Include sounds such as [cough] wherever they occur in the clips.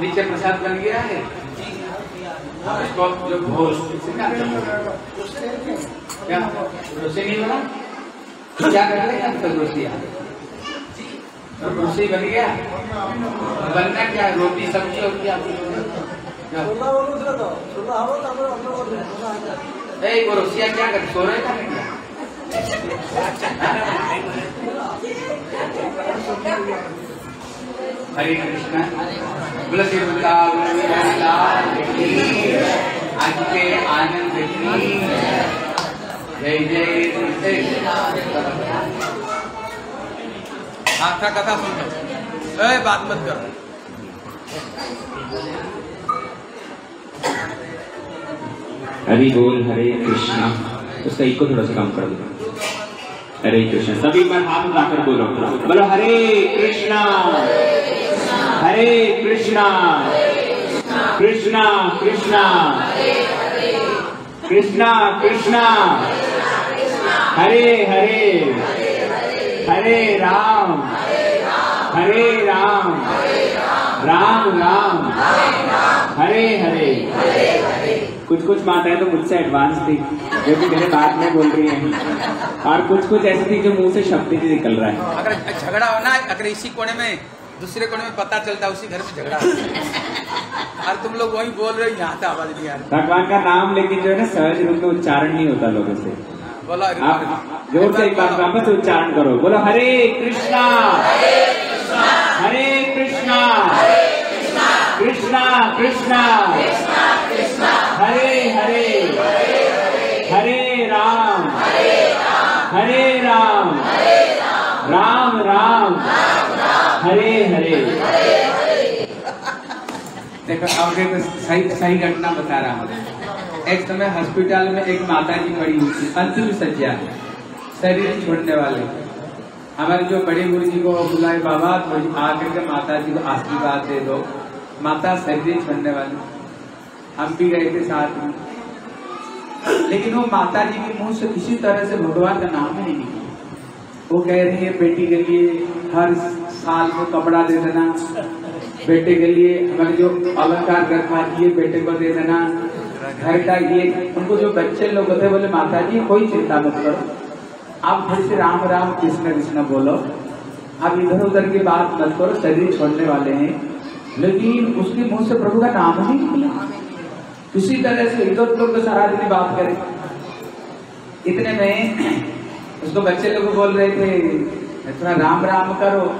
नीचे प्रसाद बन गया है? इसको जो भोज क्या? रोसे नहीं बना? क्या कर रहे हैं रोसिया रोसी बन गया? बनना क्या रोटी, सब्ज़ी और क्या? वो रोसिया क्या कर सो रहे क्या हरे कृष्ण। तुलसी वृंदावन आनंद जय जय आखा कथा सुन। लो बात मत करो। हरि बोल, हरे कृष्णा। उसका एक को थोड़ा सा कम कर दो। हरे कृष्ण सभी पर हाथ उठाकर बोलो। बोलो, हरे कृष्णा। हरे कृष्णा। कृष्णा कृष्णा। कृष्णा कृष्णा। हरे हरे। हरे राम। हरे राम। राम राम। हरे हरे। कुछ कुछ माताएँ तो मुझसे एडवांस थी जो कि मेरे बात में बोल रही हैं। और कुछ कुछ ऐसी थी जो मुँह से शब्द ही निकल रहा है। अगर झगड़ा हो ना अगर इसी कोने में दूसरे कोने में पता चलता है, उसी घर में झगड़ा और तुम लोग वही बोल रहे हो यहाँ से आवाज़ नहीं आ रही। भगवान का नाम लेकिन जो है ना सहज रूप में उच्चारण नहीं होता लोगों से। बोला आप ज़ोर से एक बार वापस उच्चारण करो। बोलो हरे कृष्णा! हरे कृष्णा कृष्णा! कृष्णा! राम राम। हरे हरे। देखो अब देखो, सही सही घटना बता रहा हूँ। एक समय हॉस्पिटल में एक माता जी पड़ी हुई थी अंतिम सज्जा। शरीर छोड़ने वाले। हमारे जो बड़े गुरु जी को बुलाए, बाबा तो आकर के माता जी को आशीर्वाद दे दो। माता शरीर छोड़ने वाली। हम भी गए थे साथ में। लेकिन वो माता जी के मुँह से किसी तरह से भगवान का नाम ही नहीं निकला। वो कह रही है, बेटी के लिए हर साल में कपड़ा दे देना। बेटे के लिए हमारे जो अलंकार रखा ये बेटे को दे देना। घर का ये उनको जो बच्चे लोग होते बोले माता जी कोई चिंता मत करो। आप फिर से राम राम, कृष्ण कृष्ण बोलो। आप इधर उधर की बात मत करो, शरीर छोड़ने वाले हैं। लेकिन उसके मुँह से प्रभु का नाम नहीं निकला। किसी तरह से इधर उधर को सारा दिन बात करे। इतने में उसको बच्चे लोग बोल रहे थे थोड़ा राम राम करो।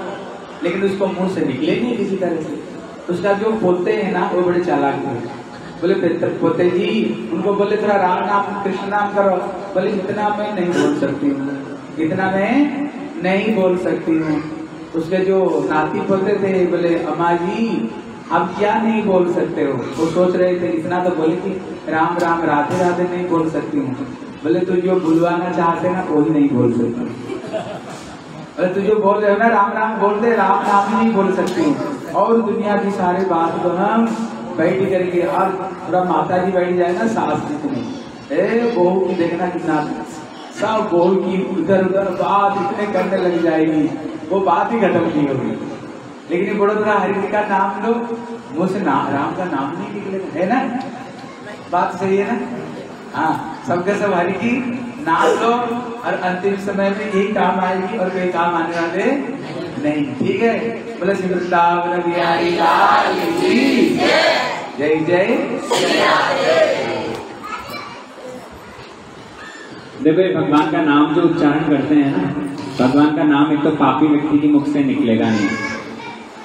लेकिन उसको मुँह से निकले नहीं किसी तरह से। उसका जो पोते हैं ना, वो बड़े चालाक थे। बोले "पितर- पोते जी, उनको बोले, थोड़ा राम नाम, कृष्ण नाम करो। बोले, इतना मैं नहीं बोल सकती हूँ। इतना मैं नहीं बोल सकती हूँ। उसके जो नाती पोते थे, बोले, अम्मा जी, आप क्या नहीं बोल सकते हो? वो सोच रहे थे, इतना तो बोले कि राम राम, राधे राधे नहीं बोल सकती हूँ। बोले तू जो बुलवाना चाहते ना वही नहीं बोल सकते। अरे तू जो बोल रहे हो ना, राम राम बोल दे राम नाम ही नहीं बोल सकती। और दुनिया की सारी बात को हम बैठ करके और पूरा माता जी बैठ जाए ना, सास जितनी ए, बहू की देखना कितना सब बहू की उधर उधर बात इतने करने लग जाएगी। वो बात ही खत्म नहीं होगी। लेकिन बड़ोदरा हरि का नाम लो। मुँह से नाम राम का नाम नहीं निकलेगा है ना? बात सही है ना? हाँ सबके सब हरि की नाम लो, और अंतिम समय में यही काम आएगी और कोई काम आने वाले नहीं। ठीक है? बोले श्री वृंदावन बिहारी जय। जय देखो, ये भगवान का नाम जो उच्चारण करते हैं ना, भगवान का नाम एक तो पापी व्यक्ति के मुख से निकलेगा नहीं,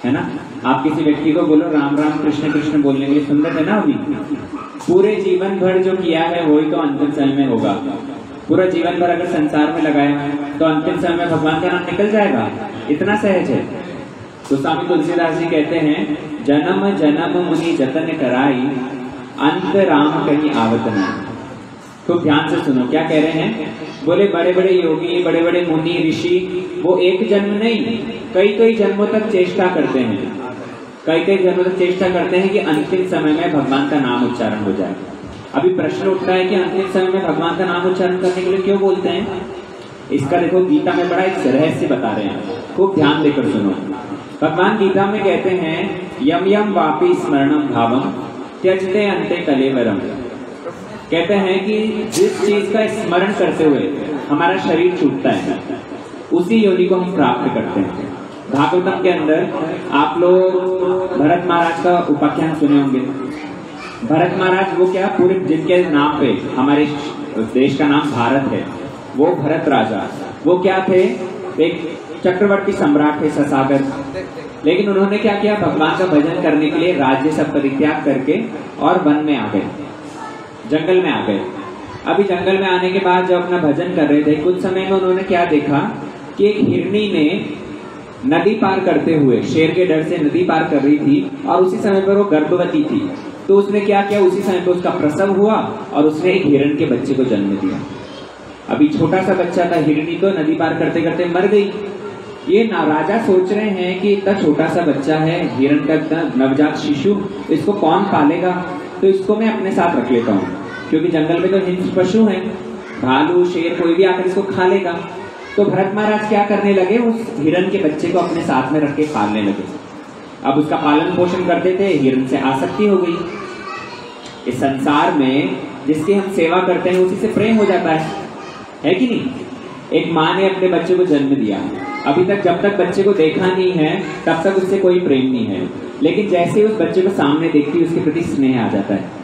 है ना? आप किसी व्यक्ति को बोलो, राम राम, कृष्ण कृष्ण बोलने के लिए सुन रहे थे ना अभी? पूरे जीवन भर जो किया है, वही तो अंतिम समय में होगा। पूरा जीवन भर अगर संसार में लगाए तो अंतिम समय में भगवान का नाम निकल जाएगा? इतना सहज है। तो स्वामी तुलसीदास जी कहते हैं, जन्म जन्म मुनि जतन कराई, अंत राम कहीं आवत नहीं। तो ध्यान से सुनो, क्या कह रहे हैं? बोले बड़े बड़े योगी बड़े बड़े मुनि, ऋषि, वो एक जन्म नहीं कई कई जन्मों तक चेष्टा करते हैं। कई कई जन्मों तक चेष्टा करते हैं कि अंतिम समय में भगवान का नाम उच्चारण हो जाए। अभी प्रश्न उठता है कि अंतिम समय में भगवान का नाम उच्चारण करने के लिए क्यों बोलते हैं? इसका देखो, गीता में बड़ा एक रहस्य बता रहे हैं। खूब ध्यान देकर सुनो। भगवान गीता में कहते हैं, यम यम वापी स्मरणम भावम, त्यजते अंते कलेवरम। कहते हैं कि जिस चीज़ का स्मरण करते हुए हमारा शरीर छूटता है, उसी योनि को हम प्राप्त करते हैं। भागवतम के अंदर आप लोग भरत महाराज का उपाख्यान सुने होंगे। भरत महाराज वो क्या, पूरे जिनके नाम पे, हमारे देश का नाम भारत है, वो भरत राजा। वो क्या थे? एक चक्रवर्ती सम्राट थे ससागर। लेकिन उन्होंने क्या किया? भगवान का भजन करने के लिए राज्य सब परित्याग करके और वन में आ गए। जंगल में आ गए। अभी जंगल में आने के बाद जब अपना भजन कर रहे थे, कुछ समय में उन्होंने क्या देखा कि एक हिरनी ने नदी पार करते हुए, शेर के डर से नदी पार कर रही थी और उसी समय पर वो गर्भवती थी। तो उसने क्या किया? उसी समय पर उसका प्रसव हुआ और उसने एक हिरण के बच्चे को जन्म दिया। अभी छोटा सा बच्चा था, हिरणी तो नदी पार करते करते मर गई। ये राजा सोच रहे हैं कि इतना छोटा सा बच्चा है, हिरण का नवजात शिशु, इसको कौन पालेगा? तो इसको मैं अपने साथ रख लेता हूँ, क्योंकि जंगल में तो हिंस पशु हैं। भालू, शेर कोई भी आकर इसको खा लेगा। तो भरत महाराज क्या करने लगे? उस हिरण के बच्चे को अपने साथ में रख के पालने लगे। अब उसका पालन पोषण करते थे हिरण से आसक्ति हो गई। इस संसार में जिसकी हम सेवा करते हैं, उसी से प्रेम हो जाता है। है कि नहीं? एक माँ ने अपने बच्चे को जन्म दिया। अभी तक जब तक बच्चे को देखा नहीं है, तब तक उससे कोई प्रेम नहीं है। लेकिन जैसे उस बच्चे को सामने देखती है उसके प्रति स्नेह आ जाता है।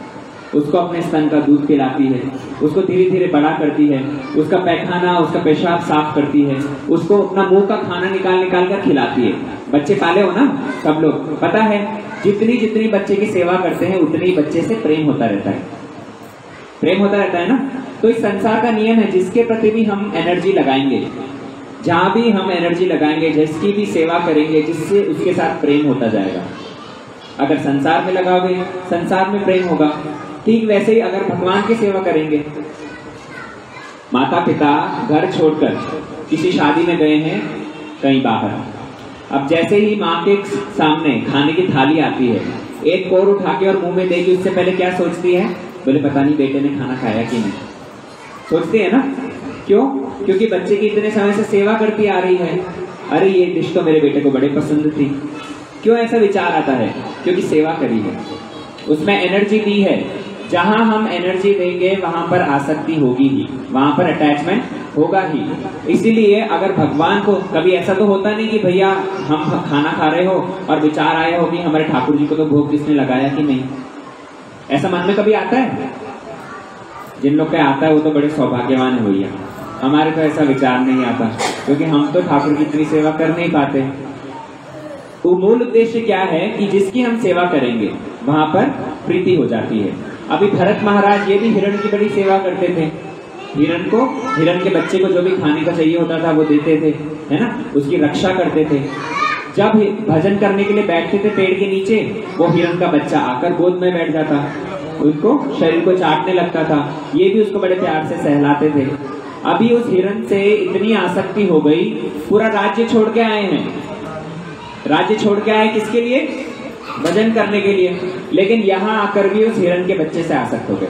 उसको अपने स्तन का दूध पिलाती है, उसको धीरे धीरे बड़ा करती है, उसका पैखाना, उसका पेशाब साफ़ करती है, उसको अपना मुँह का खाना निकाल निकाल कर खिलाती है। बच्चे पाले हो ना? सब लोग। पता है, जितनी जितनी बच्चे की सेवा करते हैं, उतनी बच्चे से प्रेम होता रहता है। प्रेम होता रहता है ना? तो इस संसार का नियम है, जिसके प्रति भी हम एनर्जी लगाएँगे, जहाँ भी हम एनर्जी लगाएँगे, जिसकी भी सेवा करेंगे, जिससे उसके साथ प्रेम होता जाएगा। अगर संसार में लगाओगे, संसार में प्रेम होगा। ठीक वैसे ही अगर भगवान की सेवा करेंगे। माता पिता घर छोड़कर किसी शादी में गए हैं, कहीं बाहर। अब जैसे ही माँ के सामने खाने की थाली आती है, एक कोर उठा के और मुँह में देगी उससे पहले क्या सोचती है? बोले, पता नहीं बेटे ने खाना खाया कि नहीं? सोचती है ना? क्यों? क्योंकि बच्चे की इतने समय से सेवा करती आ रही है। अरे, ये डिश तो मेरे बेटे को बड़े पसंद थी। क्यों ऐसा विचार आता है? क्योंकि सेवा करी है। उसमें एनर्जी दी है। जहाँ हम एनर्जी देंगे वहाँ पर आसक्ति होगी ही, वहाँ पर अटैचमेंट होगा ही। इसीलिए अगर भगवान को कभी ऐसा तो होता नहीं कि भैया, हम खाना खा रहे हो और विचार आया हो कि हमारे ठाकुर जी को तो भोग किसने लगाया कि नहीं? ऐसा मन में कभी आता है? जिन लोग का आता है, वो तो बड़े सौभाग्यवान है भैया। हमारे तो ऐसा विचार नहीं आता, क्योंकि हम तो ठाकुर की इतनी सेवा कर नहीं पाते। तो मूल उद्देश्य क्या है कि जिसकी हम सेवा करेंगे, वहाँ पर प्रीति हो जाती है। अभी भरत महाराज ये भी हिरण की बड़ी सेवा करते थे। हिरण को, हिरण के बच्चे को जो भी खाने का चाहिए होता था वो देते थे, है ना? उसकी रक्षा करते थे। जब भजन करने के लिए बैठते थे पेड़ के नीचे, वो हिरण का बच्चा आकर गोद में बैठ जाता। उनको शरीर को चाटने लगता था। ये भी उसको बड़े प्यार से सहलाते थे। अभी उस हिरण से इतनी आसक्ति हो गई, पूरा राज्य छोड़ के आए हैं। राज्य छोड़ के आए किसके लिए? भजन करने के लिए। लेकिन यहाँ आकर भी उस हिरण के बच्चे से आसक्त हो गए।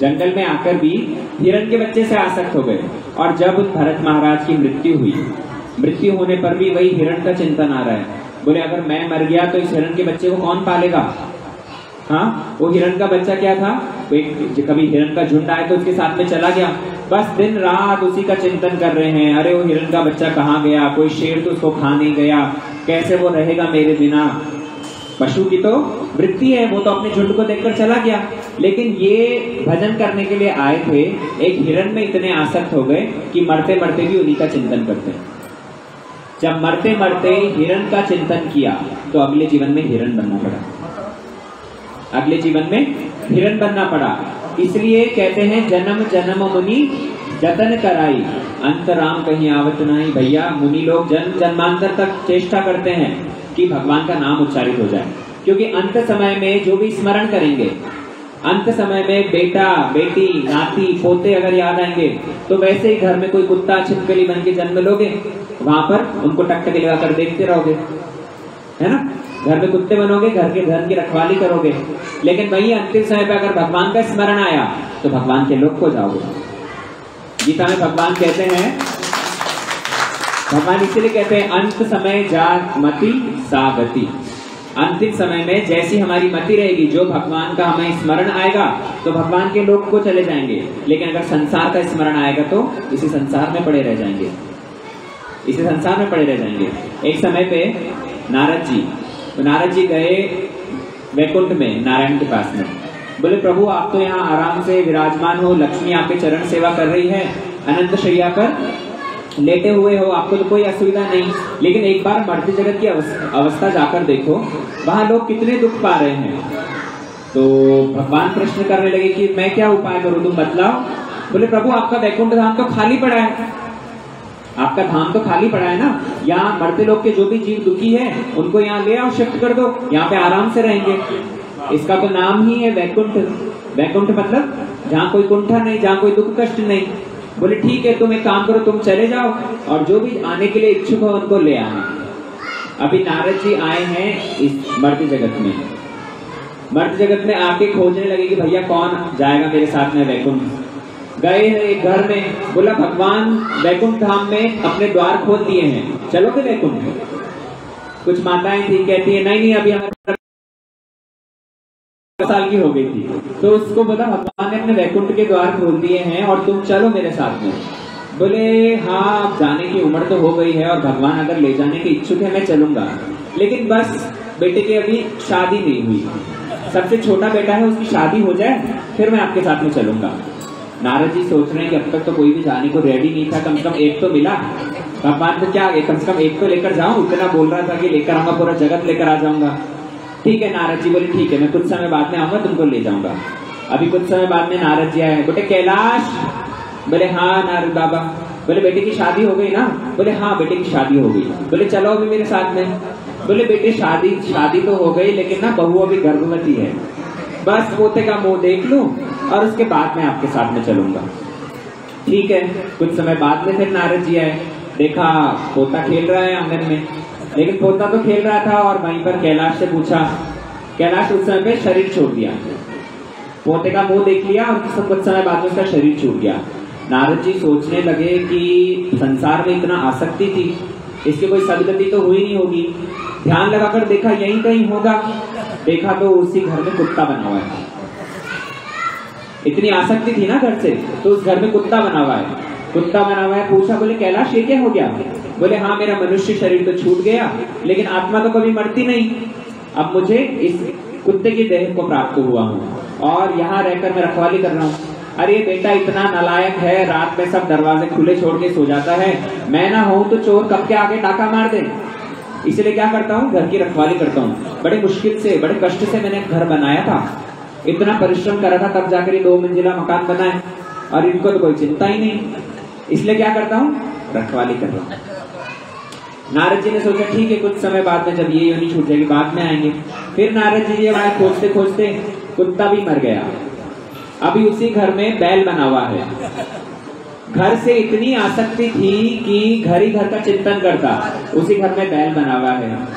जंगल में आकर भी हिरण के बच्चे से आसक्त हो गए। और जब उस भरत महाराज की मृत्यु हुई, मृत्यु होने पर भी वही हिरण का चिंतन आ रहा है। बोले, अगर मैं मर गया तो इस हिरण के बच्चे को कौन पालेगा? हाँ वो हिरण का बच्चा क्या था? कभी हिरण का झुंड आया तो उसके साथ में चला गया। बस दिन रात उसी का चिंतन कर रहे हैं। अरे, वो हिरण का बच्चा कहाँ गया? कोई शेर तो उसको खा नहीं गया। कैसे वो रहेगा मेरे बिना? पशु की तो वृत्ति है, वो तो अपने झुंड को देखकर चला गया। लेकिन ये भजन करने के लिए आए थे, एक हिरण में इतने आसक्त हो गए कि मरते मरते भी उन्हीं का चिंतन करते जब मरते मरते हिरण का चिंतन किया तो अगले जीवन में हिरण बनना पड़ा। अगले जीवन में हिरण बनना पड़ा। इसलिए कहते हैं, जन्म जन्म मुनि, जतन कराई। अंतराम कहीं आवत नहीं भैया, मुनि लोग जन्म जन्मांतर तक चेष्टा करते हैं। कि भगवान का नाम उच्चारित हो जाए। क्योंकि अंत समय में जो भी स्मरण करेंगे, अंत समय में बेटा, बेटी, नाती, पोते अगर याद आएँगे तो वैसे ही घर में कोई कुत्ता, छिपकली बन के जन्म लोगे। वहाँ पर उनको टकटके लगाकर देखते रहोगे। है ना? घर में कुत्ते बनोगे, घर के धन की रखवाली करोगे। लेकिन वही अंतिम समय पे अगर भगवान का स्मरण आया तो भगवान के लोग को जाओगे। गीता में भगवान कहते हैं भगवान इसीलिए कहते हैं, अंत समय जा मति सा गति अंतिम समय में जैसी हमारी मति रहेगी, जो भगवान का हमें स्मरण आएगा तो भगवान के लोग को चले जाएँगे। लेकिन अगर संसार का स्मरण आएगा तो इसी संसार में पड़े रह जाएँगे। इसी संसार में पड़े रह जाएँगे। एक समय पे नारद जी तो नारद जी गए वैकुंठ में, नारायण के पास में। बोले, प्रभु, आप तो यहाँ आराम से विराजमान हो, लक्ष्मी आपके चरण सेवा कर रही है, अनंत शैया पर लेटे हुए हो, आपको तो कोई असुविधा नहीं। लेकिन एक बार मर्द जगत की अवस्था जाकर देखो, वहाँ लोग कितने दुख पा रहे हैं। तो भगवान प्रश्न करने लगे कि मैं क्या उपाय करूँ? तुम बतलाओ। बोले, प्रभु, आपका वैकुंठ धाम तो खाली पड़ा है। आपका धाम तो खाली पड़ा है ना? यहाँ मरते लोग के जो भी जीव दुखी है, उनको यहाँ ले आओ, शिफ्ट कर दो। यहाँ पे आराम से रहेंगे। इसका तो नाम ही है वैकुंठ। वैकुंठ मतलब जहाँ कोई कुंठा नहीं, जहाँ कोई दुख कष्ट नहीं। बोले, ठीक है, तुम एक काम करो, तुम चले जाओ और जो भी आने के लिए इच्छुक हो उनको ले आना। अभी नारद जी आए हैं इस मर्द जगत में। मर्द जगत में आके खोजने लगे कि भैया कौन जाएगा मेरे साथ में वैकुंठ। गए हैं एक घर में, बोला, भगवान वैकुंठ धाम में अपने द्वार खोल दिए हैं। चलोगे वैकुंठ? कुछ माताएँ थी, कहती है, नहीं नहीं, अभी हमारे साल की हो गई थी। तो उसको बोला भगवान ने अपने वैकुंठ के द्वार खोल दिए हैं और तुम चलो मेरे साथ में। बोले हाँ जाने की उम्र तो हो गई है और भगवान अगर ले जाने के इच्छुक है, मैं चलूँगा। लेकिन बस, बेटे की अभी शादी नहीं हुई। सबसे छोटा बेटा है, उसकी शादी हो जाए, फिर मैं आपके साथ में चलूँगा। नारद जी सोच रहे हैं कि अब तक तो कोई भी जाने को रेडी नहीं था, कम से कम एक तो मिला। भगवान को क्या कम से कम एक तो लेकर जाऊँ। इतना बोल रहा था कि लेकर आऊँगा, पूरा जगत लेकर आ जाऊँगा। ठीक है नारद जी, बोले ठीक है, मैं कुछ समय बाद में आऊँगा, तुमको ले जाऊँगा। अभी कुछ समय बाद में नारद जी आए बोले, कैलाश! बोले हाँ नारद बाबा। बोले, बेटे की शादी हो गई ना? बोले हाँ बेटे की शादी हो गई। बोले, चलो अभी मेरे साथ में। बोले, बेटे, शादी शादी तो हो गई, लेकिन ना बहू अभी गर्भवती है। बस पोते का मुँह देख लू और उसके बाद में आपके साथ में चलूँगा। ठीक है, कुछ समय बाद में फिर नारद जी आए। देखा, पोता खेल रहा है आँगन में। लेकिन पोता तो खेल रहा था और वहीं पर कैलाश से पूछा, कैलाश उस समय शरीर छोड़ दिया पोते का मुँह देख लिया और सब कुछ समय बाद में उसका शरीर छूट गया। नारद जी सोचने लगे कि संसार में इतना आसक्ति थी, इसकी कोई सदगति तो हुई नहीं होगी। ध्यान लगाकर देखा, यही कहीं होगा। देखा तो उसी घर में कुत्ता बना हुआ है। इतनी आसक्ति थी ना घर से तो उस घर में कुत्ता बना हुआ है। कुत्ता बना हुआ है, पूछा, बोले, कैलाश, ये क्या हो गया? बोले हाँ मेरा मनुष्य शरीर तो छूट गया, लेकिन आत्मा तो कभी मरती नहीं। अब मुझे इस कुत्ते की देह को प्राप्त हुआ हूँ और यहाँ रहकर मैं रखवाली कर रहा हूँ। अरे, बेटा, इतना नलायक है, रात में सब दरवाजे खुले छोड़ के सो जाता है। मैं ना हूँ तो चोर कब के आगे डाका मार दे। इसलिए क्या करता हूँ, घर की रखवाली करता हूँ। बड़े मुश्किल से, बड़े कष्ट से मैंने घर बनाया था। इतना परिश्रम करा था, तब जाकर ये दो मंजिला मकान बनाए और इनको तो कोई चिंता ही नहीं। इसलिए क्या करता हूँ, रखवाली कर रहा हूँ। नारद जी ने सोचा, ठीक है, कुछ समय बाद में जब ये योनि छूट जाएगी, बाद में आएँगे। फिर नारद जी जब आए खोजते खोजते, कुत्ता भी मर गया। अभी उसी घर में बैल बना हुआ है। घर से इतनी आसक्ति थी कि घर ही घर का चिंतन करता, उसी घर में बैल बना हुआ है।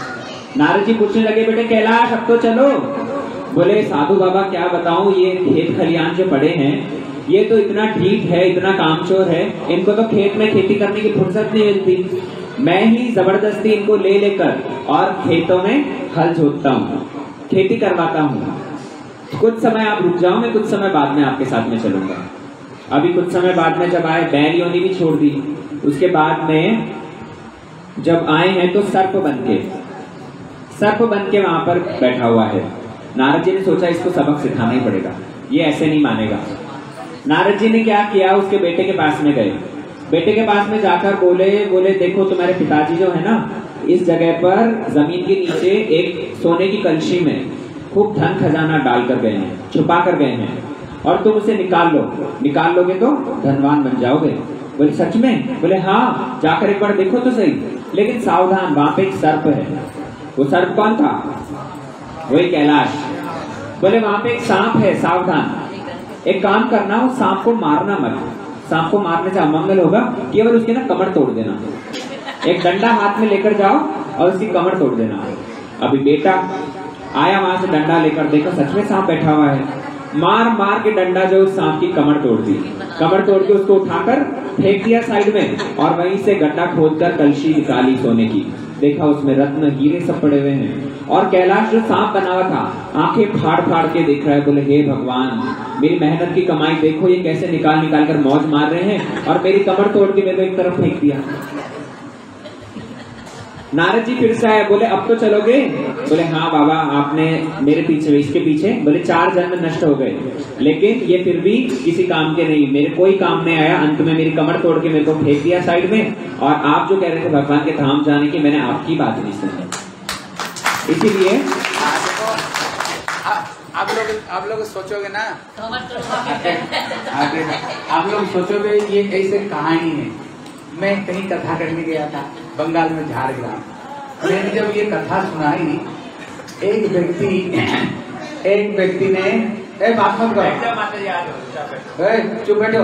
नारद जी पूछने लगे, बेटे, कैलाश, अब तो चलो। बोले, साधु बाबा, क्या बताऊँ, ये खेत खलियान जो पड़े हैं, ये तो इतना ठीक है, इतना कामचोर है, इनको तो खेत में खेती करने की फुर्सत नहीं मिलती। मैं ही ज़बरदस्ती इनको ले लेकर और खेतों में हल जोतता हूँ, खेती करवाता हूँ। कुछ समय आप रुक जाओ, मैं कुछ समय बाद में आपके साथ में चलूँगा। अभी कुछ समय बाद में जब आए बैल योनी भी छोड़ दी। उसके बाद में जब आए हैं तो सर्प बन के, सर्प बन के वहाँ पर बैठा हुआ है। नारद जी ने सोचा इसको सबक सिखाना ही पड़ेगा, ये ऐसे नहीं मानेगा। नारद जी ने क्या किया, उसके बेटे के पास में गए। बेटे के पास में जाकर बोले बोले, देखो, तुम्हारे पिताजी जो है ना, इस जगह पर ज़मीन के नीचे एक सोने की कलशी में खूब धन खजाना डालकर गए हैं छुपा कर गए हैं। और तुम उसे निकाल लो। निकाल लोगे तो धनवान बन जाओगे। बोले, सच में? बोले हाँ जाकर एक बार देखो तो सही। लेकिन सावधान, वहाँ पे एक सर्प है। वो सर्प कौन था? वही कैलाश। बोले, वहाँ पे एक सांप है, सावधान। एक काम करना उस सांप को मारना मत। सांप को मारने से अमंगल होगा, केवल उसकी ना कमर तोड़ देना। एक डंडा हाथ में लेकर जाओ और उसकी कमर तोड़ देना। अभी बेटा, आया वहाँ से डंडा लेकर, देखो सच में सांप बैठा हुआ है। मार मार के डंडा जो उस सांप की कमर तोड़ दी। कमर तोड़ के उसको उठाकर फेंक दिया साइड में और वहीं से गड्ढा खोद कर कलशी निकाली सोने की। देखा उसमें रत्न हीरे सब पड़े हुए हैं। और कैलाश जो सांप बना हुआ था, आँखें फाड़ फाड़ के देख रहा है, बोले, हे भगवान, मेरी मेहनत की कमाई देखो, ये कैसे निकाल निकाल कर मौज मार रहे हैं? और मेरी कमर तोड़ के मेरे को एक तरफ़ फेंक दिया। नारद जी फिर से आए बोले अब तो चलोगे? बोले हाँ बाबा आपने मेरे पीछे इसके पीछे। बोले चार जन्म नष्ट हो गए लेकिन ये फिर भी किसी काम के नहीं। मेरे कोई काम नहीं आया। अंत में मेरी कमर तोड़ के मेरे को फेंक दिया साइड में। और आप जो कह रहे थे भगवान के धाम जाने की मैंने आपकी बात नहीं सुनी। इसीलिए आप लोग आप लोग सोचोगे ना? हाँ, आप लोग सोचोगे ये ऐसे कहानी है। मैं कहीं कथा करने गया था। बंगाल में झारग्राम। मैंने जब ये कथा सुनाई एक व्यक्ति एक व्यक्ति ने ए बात मत करो। चुप बैठो।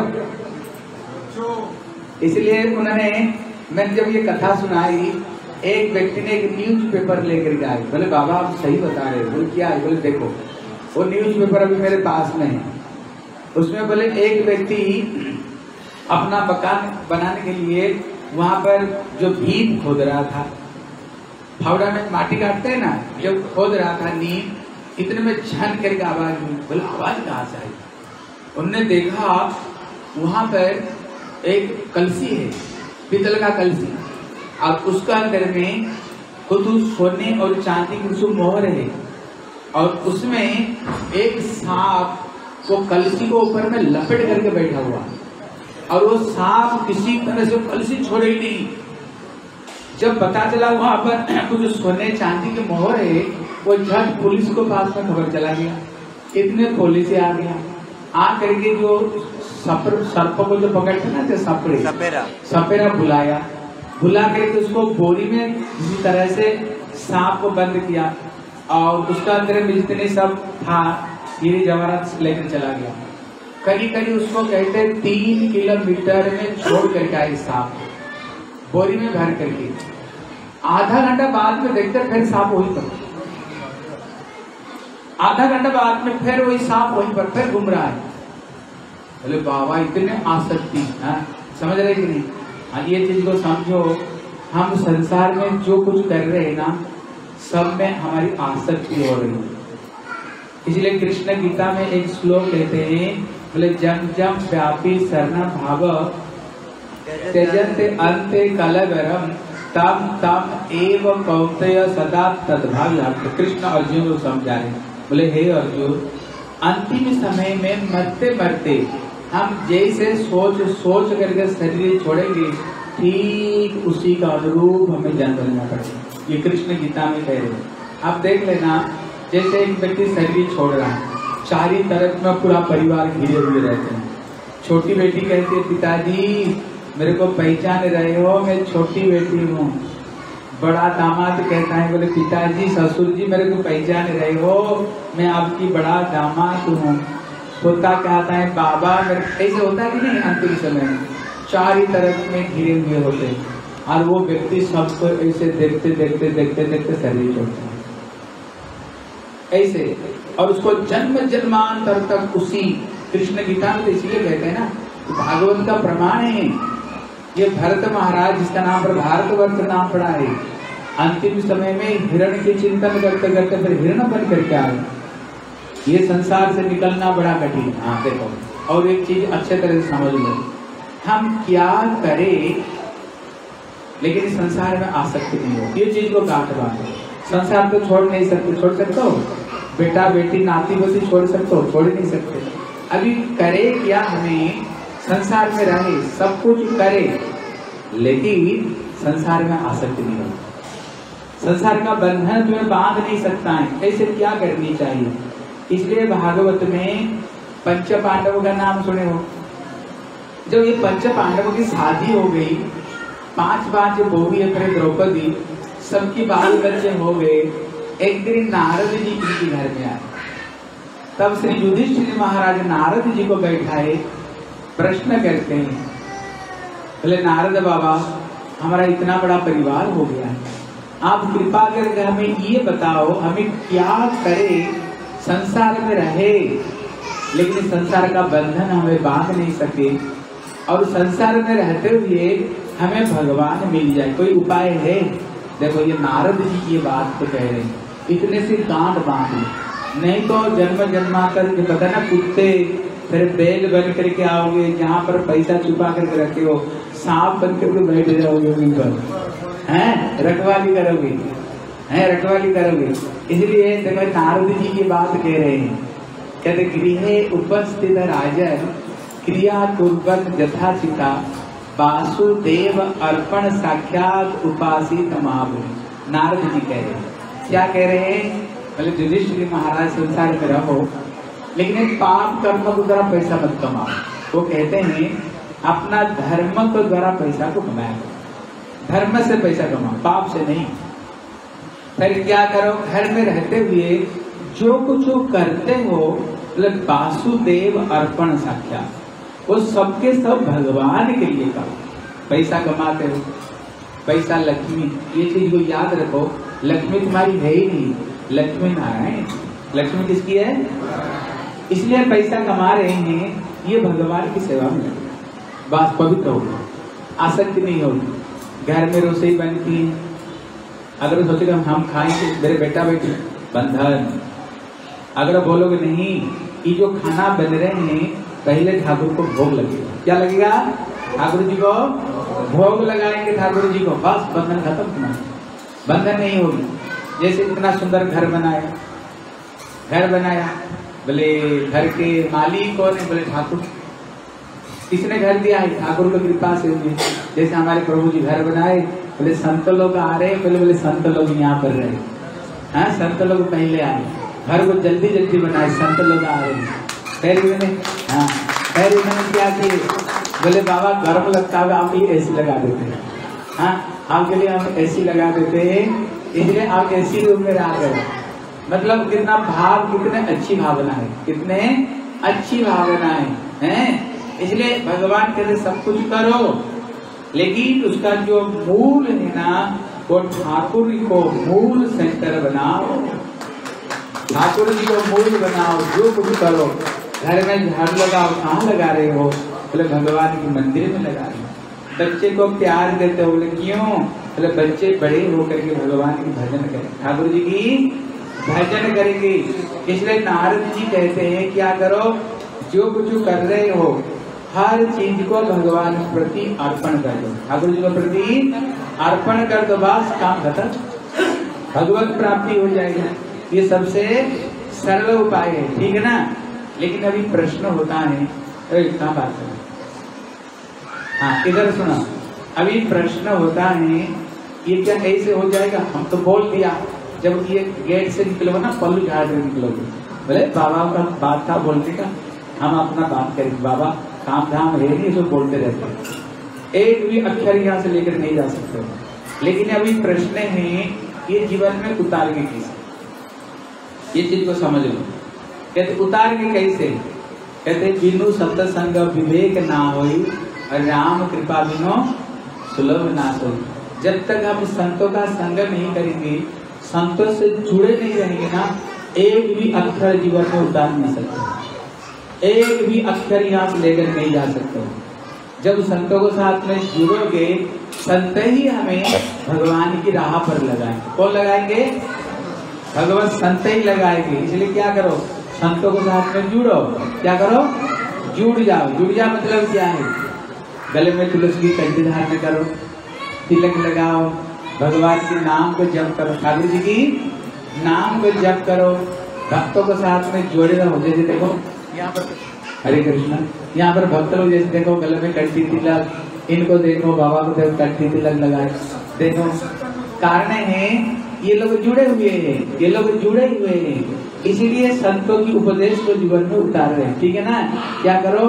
इसलिए उन्होंने मैंने जब ये कथा सुनाई एक व्यक्ति ने एक न्यूज़ पेपर लेकर के आए। बोले बाबा आप सही बता रहे हो। बोले क्या? है बोले देखो वो न्यूज़ पेपर अभी मेरे पास में है। उसमें बोले एक व्यक्ति अपना मकान बनाने के लिए वहाँ पर जो भीम खोद रहा था, फावड़ा में माटी काटते हैं ना, जब खोद रहा था नीम, इतने में झन करके आवाज़ हुई, बोले, आवाज़ कहाँ से आई? उनने देखा, वहाँ पर एक कलसी है, पीतल का कलसी। और उसका अंदर में खुद सोने और चांदी की उसमें मोहर है, और उसमें एक सांप वो कलसी को ऊपर में लपेट करके बैठा हुआ। और वो सांप किसी तरह से कलसी छोड़े ही नहीं। जब पता चला वहाँ पर [clears throat] कुछ सोने चांदी के मोहर है वो झट पुलिस को पास में खबर चला गया। इतने पुलिस आ गया। आ करके जो सपर सर्प को जो पकड़ते ना थे सपरे सपेरा। सपेरा बुलाया। बुला करके उसको बोरी में किसी तरह से सांप को बंद किया और उसका अंदर में जितने सब था हीरे जवाहरात लेकर चला गया। करीब करीब उसको कहते हैं तीन किलोमीटर में छोड़ करके आए सांप। बोरी में भर करके। आधा घंटा बाद में देखते फिर सांप वहीं पर। आधा घंटा बाद में फिर वही सांप वहीं पर फिर घूम रहा है। बोले, बाबा, इतने आसक्ति हाँ? समझ रहे कि नहीं? हाँ ये चीज़ को समझो। हम संसार में जो कुछ कर रहे हैं ना, सब में हमारी आसक्ति हो रही है। इसलिए कृष्ण गीता में एक श्लोक कहते हैं बोले, जम जम, व्यापी सरना भाव। त्यजन्ते अंते कलगरम तम तम एव कौतय सदा तद्भाव कृष्ण अर्जुन को समझा रहे बोले, हे अर्जुन, अंतिम समय में मरते मरते हम जैसे सोच सोच करके शरीर छोड़ेंगे, ठीक उसी का अनुरूप हमें जन्म लेना पड़ेगा। ये कृष्ण गीता में कह रहे हैं। आप देख लेना, जैसे एक व्यक्ति शरीर छोड़ रहा है चारी तरफ़ में पूरा परिवार घिरे हुए रहते हैं। छोटी बेटी कहती है, पिताजी, मेरे को पहचान रहे हो, मैं छोटी बेटी हूँ। बड़ा दामाद कहता है, बोले, पिताजी, ससुर जी, मेरे को पहचान रहे हो, मैं आपकी बड़ा दामाद हूँ। होता कहता है, बाबा, मेरे ऐसे होता है कि नहीं अंतिम समय चार ही तरफ़ में घिरे हुए होते हैं। और वो व्यक्ति सबको ऐसे देखते देखते देखते देखते शरीर छोड़ता है। ऐसे और उसको जन्म जन्मांतर तक उसी कृष्ण गीता में तो इसलिए कहते हैं ना, कि भागवत का प्रमाण है। ये भरत महाराज, जिसका नाम पर भारत भारतवर्ष नाम पड़ा है, अंतिम समय में हिरण के चिंतन करते करते फिर हिरण बन करके आए। ये संसार से निकलना बड़ा कठिन हाँ देखो। और एक चीज़ अच्छे तरह से समझ लो। हम क्या करें, लेकिन संसार में आसक्ति नहीं हो ये चीज़ को बांधो। संसार को छोड़ नहीं सकते, छोड़ सकते हो? बेटा, बेटी, नाती पोती छोड़ सकते हो, छोड़ नहीं सकते। अभी करे क्या हमें? संसार में रहे, सब कुछ करे, लेकिन संसार में आसक्ति नहीं हो संसार का बंधन तुम्हें बाँध नहीं सकता है। ऐसे क्या करनी चाहिए? इसलिए भागवत में पंच पांडवों का नाम सुने हो। जब ये पंच पांडवों की शादी हो गई, पाँच पाँच बोगी अपने द्रौपदी, सबकी बाल बच्चे हो गए एक दिन नारद जी इनके घर में आए। तब श्री युधिष्ठिर महाराज नारद जी को बैठाए, प्रश्न करते हैं, बोले, नारद बाबा, हमारा इतना बड़ा परिवार हो गया आप कृपा करके हमें ये बताओ, हमें क्या करे संसार में रहे? लेकिन संसार का बंधन हमें बाँध नहीं सके। और संसार में रहते हुए हमें भगवान मिल जाए। कोई उपाय है? देखो, ये नारद जी की बात तो कह रहे हैं। इतने से गांठ बाँध। नहीं तो जन्म जन्मांतर जो पता ना, कुत्ते, फिर बैल बन करके आओगे, जहाँ पर पैसा छुपा करके रखे हो, सांप बन करके बैठ जाओगे उन्हीं पर। हैं? रखवाली करोगे। हैं? रखवाली करोगे। इसलिए देखो, नारद जी की बात कह रहे हैं। कहते, गृह उपस्थित राजन, क्रिया कुर्बन यथाचिता, वासुदेव अर्पण साक्षात उपासित महाबु नारद जी कह रहे हैं। क्या कह रहे हैं? बोले युधिष्ठिर महाराज संसार में रहो। लेकिन पाप कर्म को द्वारा पैसा मत कमाओ। वो कहते हैं, अपना धर्म को द्वारा पैसा को कमाया धर्म से पैसा कमाओ, पाप से नहीं। फिर क्या करो? घर में रहते हुए जो कुछ करते हो मतलब वासुदेव अर्पण साक्षात वो सबके सब भगवान के लिए करो। पैसा कमाते हो, पैसा लक्ष्मी, ये चीज़ को याद रखो। लक्ष्मी तुम्हारी है ही नहीं। लक्ष्मी नारायण। लक्ष्मी किसकी है? इसलिए पैसा कमा रहे हैं, ये भगवान की सेवा में। बात पवित्र होगी। आसक्ति नहीं होगी। घर में रसोई बनती है अगर सोचेगा, हम खाएँगे, मेरे बेटा बेटी, बंधन। अगर बोलोगे, नहीं, ये जो खाना बन रहे हैं, पहले ठाकुर को भोग लगेगा। क्या लगेगा? ठाकुर जी को भोग लगाएँगे ठाकुर जी को। बस, बंधन खत्म। तुम्हारा बंधन नहीं होगी। जैसे इतना सुंदर घर बनाया घर बनाया, बोले घर के मालिक कौन है? बोले ठाकुर। किसने घर दिया है? ठाकुर की कृपा से हुई जैसे हमारे प्रभु जी घर बनाए, बोले संत लोग आ रहे बोले बोले संत लोग यहाँ पर रहे। हाँ संत लोग पहले आए। घर को जल्दी जल्दी बनाए, संत लोग आ रहे हैं। फिर उन्होंने हाँ फिर उन्होंने क्या किए? बोले, बाबा, गर्म लगता है आप ये एसी लगा देते हैं। हाँ आपके लिए हम एसी लगा देते हैं, इसलिए आप एसी रूम में रह गए। मतलब कितना भाव, कितने अच्छी भावना है, कितने अच्छी भावना है, हैं? इसलिए भगवान कहते सब कुछ करो। लेकिन उसका जो मूल है ना, वो ठाकुर को मूल सेंटर बनाओ। ठाकुर जी को मूल बनाओ, जो कुछ करो। घर में झाड़ू लगाओ कहाँ लगा रहे हो, बोले, भगवान के मंदिर में लगा रहे हो। बच्चे को प्यार देते हो, बोले, क्यों? बोले, बच्चे बड़े होकर के भगवान की भजन करें। ठाकुर जी की भजन करेंगे। इसलिए नारद जी कहते हैं, क्या करो? जो कुछ कर रहे हो, हर चीज़ को भगवान प्रति अर्पण कर दो। ठाकुर जी के प्रति अर्पण कर दो, बस, काम खत्म। भगवत प्राप्ति हो जाएगी। ये सबसे सरल उपाय है, ठीक है ना? लेकिन अभी प्रश्न होता है। तो इतना बात करें हाँ इधर सुनो। अभी प्रश्न होता है, ये क्या ऐसे हो जाएगा? हम तो बोल दिया। जब ये गेट से निकलोगे ना, पल्लू झाड़ कर निकलोगे। बोले, बाबा का बात था बोलने का। हम अपना बात करेंगे बाबा काम धाम है नहीं जो बोलते रहते एक भी अक्षर यहाँ से लेकर नहीं जा सकते। लेकिन अभी प्रश्न है, ये जीवन में उतारेंगे कैसे? ये चीज़ को समझ लो। कहते, उतारेंगे कैसे? कहते, बिनु सत्संग विवेक ना और राम कृपा बिनो सुलभ ना हो। जब तक हम संतों का संग नहीं करेंगे, संतों से जुड़े नहीं रहेंगे ना, एक भी अक्षर जीवन में उतार नहीं सकते। एक भी अक्षर यहाँ से लेकर नहीं जा सकते। जब संतों के साथ में जुड़ोगे, संत ही हमें भगवान की राह पर लगाएँगे। कौन लगाएँगे? भगवान संत ही लगाएँगे। इसलिए क्या करो? संतों के साथ में जुड़ो। क्या करो? जुड़ जाओ। जुड़ जाओ मतलब क्या है? गले में तुलसी की कंठी धारण करो, तिलक लगाओ, भगवान के नाम को जप करो। ठाकुर जी की नाम को जप करो। भक्तों के साथ में जोड़े रहो, जैसे देखो, यहाँ पर हरे कृष्णा, यहाँ पर भक्त लोग जैसे देखो, गले में कंठी तिलक, इनको देखो, बाबा को देखो, कंठी तिलक लगाए। देखो, कारण है, ये लोग जुड़े हुए हैं, ये लोग जुड़े हुए हैं। इसीलिए संतों की उपदेश को जीवन में उतार रहे हैं। ठीक है ना? क्या करो?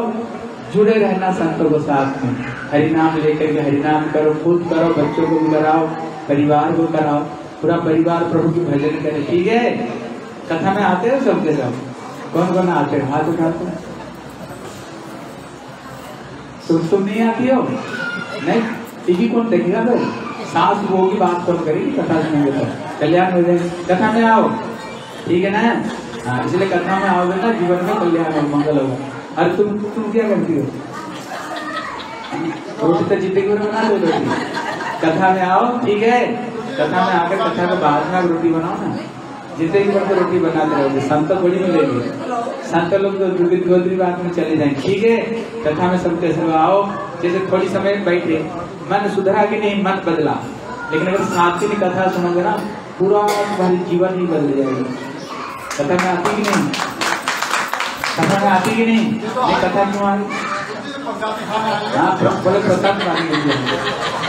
जुड़े रहना संतों के साथ में। हरि नाम लेकर के हरि नाम करो, खुद करो, बच्चों को भी कराओ, परिवार को कराओ, पूरा परिवार प्रभु की भजन करे। ठीक है? कथा में आते हो सबके सब? कौन कौन आते हो? हाथ उठाते तुम तुम नहीं आती हो? नहीं? टीवी कौन देखेगा भाई सास वो की बात कौन करेगी? कथा सुनेंगे तो कल्याण हो जाएगी। कथा में आओ। ठीक है ना? हाँ इसलिए कथा में आओगे ना, जीवन में कल्याण हो, मंगल होगा और तुम तुम क्या करती हो? रोटी तो ज़िंदगी भर बना दो रोटी। कथा में आओ, ठीक है? कथा में आकर कथा के बाद में रोटी बनाओ ना। जितने ही पढ़ते रोटी बनाते रहोगे, संत तो थोड़ी मिलेगी। संत लोग तो दुर्गित गोत्री बात में चले जाएँगे, ठीक है? कथा में सब कैसे आओ। जैसे थोड़ी समय बैठे, मन सुधरा कि नहीं, मन बदला। लेकिन अगर साथी की कथा सुनोगे ना, पूरा तुम्हारी जीवन ही बदल जाएगी। कथा में आती कि नहीं? कथा में आती कि नहीं? नहीं कथा क्यों आ रही? हाँ बोले प्रसाद पानी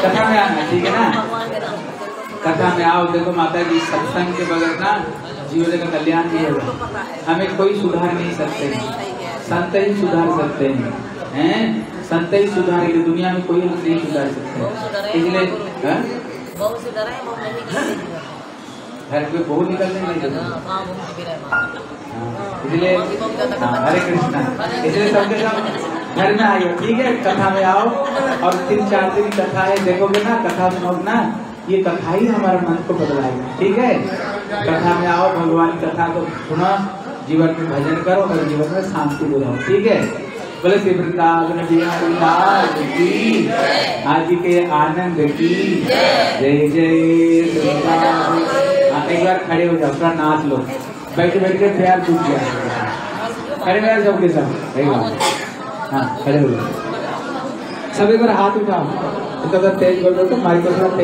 कथा में आना ठीक है ना? कथा में आओ देखो माता जी सत्संग के बगैर ना जीवन का कल्याण नहीं होगा। हमें कोई सुधार नहीं सकते। संत ही सुधार सकते हैं। हैं? संत ही सुधारेंगे दुनिया में कोई हम नहीं सुधार सकते। इसलिए घर पे बहू निकलने नहीं देते हाँ, इसलिए हाँ, हरे कृष्णा। इसलिए सबके सब घर में आइए ठीक है? कथा में आओ और तीन चार दिन कथा है देखोगे ना कथा सुनोगे ना ये कथा ही हमारे मन को बदलाएगा ठीक है? कथा में आओ भगवान की कथा को सुनो जीवन में भजन करो और जीवन में शांति बुलाओ ठीक है? बोले श्री वृंदावन की आज के आनंद की जय। जय हाँ, एक बार खड़े हो जाओ, थोड़ा नाच लो। बैठे बैठ के प्यार टूट गया। खड़े हो जाओ सबके साथ। एक बार हाँ खड़े हो जाओ। सब एक बार हाथ उठाओ। तेज बोल रहे तो माइक को